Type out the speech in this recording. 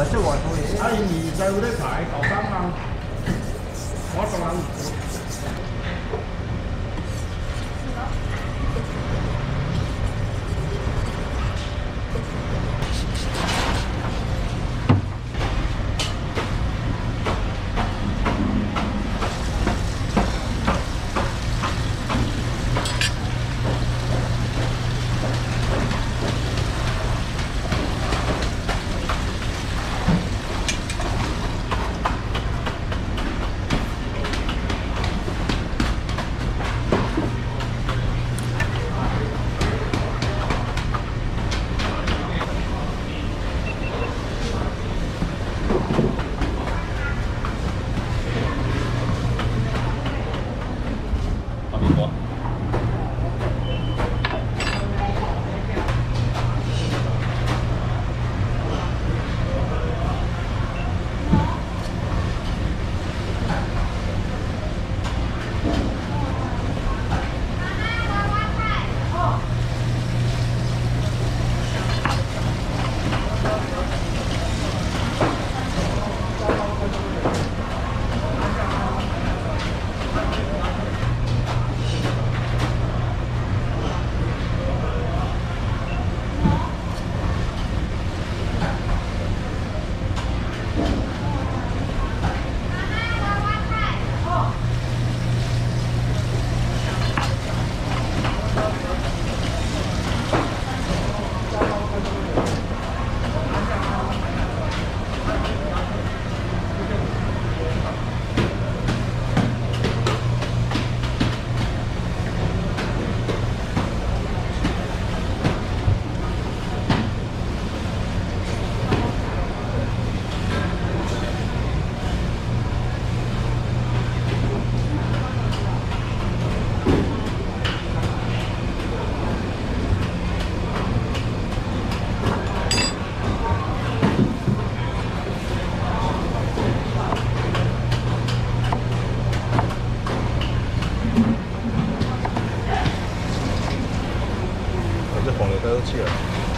个做外推的。阿姨，你在有咧排搞三嘛，我当然。这风流带都去了。